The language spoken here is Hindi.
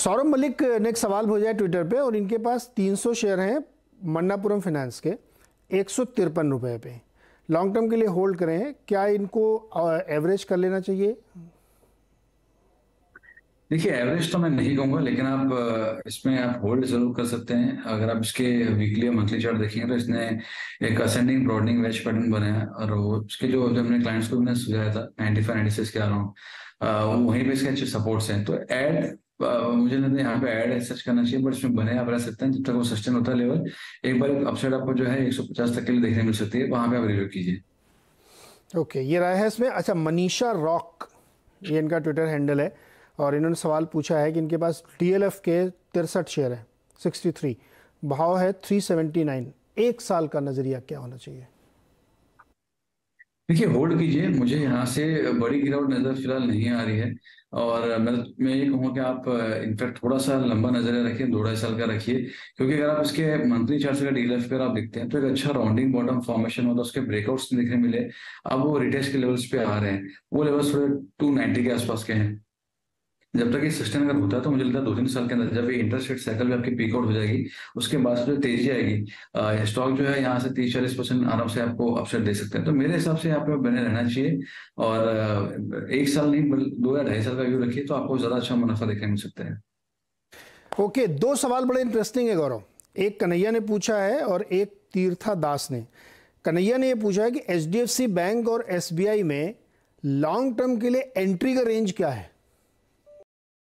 सौरभ मलिक ने एक सवाल भेजा है ट्विटर पे और इनके पास 300 शेयर हैं मन्नापुरम फाइनेंस के, एक सौ तिरपन रुपये पे। लॉन्ग टर्म के लिए होल्ड करें। क्या इनको एवरेज कर लेना चाहिए? देखिए एवरेज तो मैं नहीं कहूँगा, लेकिन आप इसमें आप होल्ड ज़रूर कर सकते हैं। अगर आप इसके वीकली और मंथली चार्ट देखेंगे तो इसने एक असेंडिंग ब्रॉडनिंग वेज पैटर्न बनाया और उसके जो जो हमने क्लाइंट्स को भी सुझाया था नाइन्टी फाइव नाइन्टी सिक्स के आ रहा हूँ वहीं पे इसके अच्छे सपोर्ट्स हैं। तो एड मुझे लगता है यहाँ पे एड सर्च करना चाहिए बट इसमें बने आप रह सकते हैं जब तक वो सस्टेन होता है लेवल एक बार अपसाइड आपको जो है 150 तक के लिए देखने मिल सकती है, वहाँ पे आप रिव्यू कीजिए। ओके ये रहा है इसमें। अच्छा मनीषा रॉक, ये इनका ट्विटर हैंडल है। और इन्होंने सवाल पूछा है कि इनके पास डी के तिरसठ शेयर है 63 भाव है 379 एक साल का नज़रिया क्या होना चाहिए? देखिए होल्ड कीजिए। मुझे यहाँ से बड़ी गिरावट नज़र फ़िलहाल नहीं आ रही है। और मैं मैं ये कहूँगा कि आप इनफैक्ट थोड़ा सा लंबा नज़रिया रखिए, दो ढाई साल का रखिए। क्योंकि अगर आप इसके मंथली चार्ट का डील पर आप देखते हैं तो एक अच्छा राउंडिंग बॉटम फॉर्मेशन होता है उसके ब्रेकआउट्स देखने मिले। अब वो रिटेस्ट के लेवल्स पे आ रहे हैं। वो लेवल्स थोड़े टू के आसपास के हैं। जब तक ये सस्टेन अगर होता है तो मुझे लगता है दो तीन साल के अंदर जब ये इंटरेस्ट रेट साइकिल भी आपकी पीक आउट हो जाएगी, उसके बाद जो तेज़ी आएगी स्टॉक जो है यहाँ से तीस चालीस परसेंट आराम से आपको अपसेट दे सकते हैं। तो मेरे हिसाब से यहाँ पे बने रहना चाहिए और एक साल नहीं दो या ढाई साल का व्यू रखिए तो आपको ज़्यादा अच्छा मुनाफा देखने मिल सकता है। ओके, दो सवाल बड़े इंटरेस्टिंग है, गौरव। एक कन्हैया ने पूछा है और एक तीर्था दास ने। कन्हैया ने यह पूछा है कि HDFC बैंक और SBI में लॉन्ग टर्म के लिए एंट्री का रेंज क्या है?